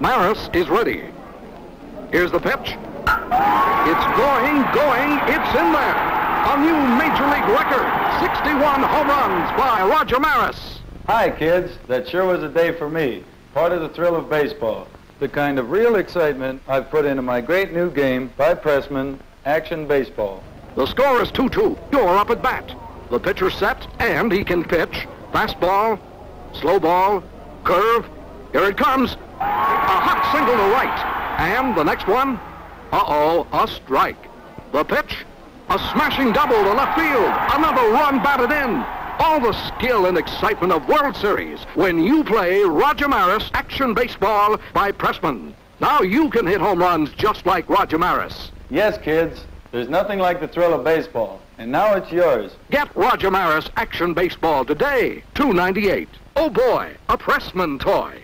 Maris is ready. Here's the pitch. It's going, going, it's in there. A new Major League record, 61 home runs by Roger Maris. Hi, kids. That sure was a day for me. Part of the thrill of baseball. The kind of real excitement I've put into my great new game by Pressman, Action Baseball. The score is 2-2. You're up at bat. The pitcher's set, and he can pitch. Fastball, slow ball, curve. Here it comes. A hot single to right. And the next one, uh-oh, a strike. The pitch, a smashing double to left field. Another run batted in. All the skill and excitement of World Series when you play Roger Maris Action Baseball by Pressman. Now you can hit home runs just like Roger Maris. Yes, kids. There's nothing like the thrill of baseball. And now it's yours. Get Roger Maris Action Baseball today, 298. Oh boy, a Pressman toy.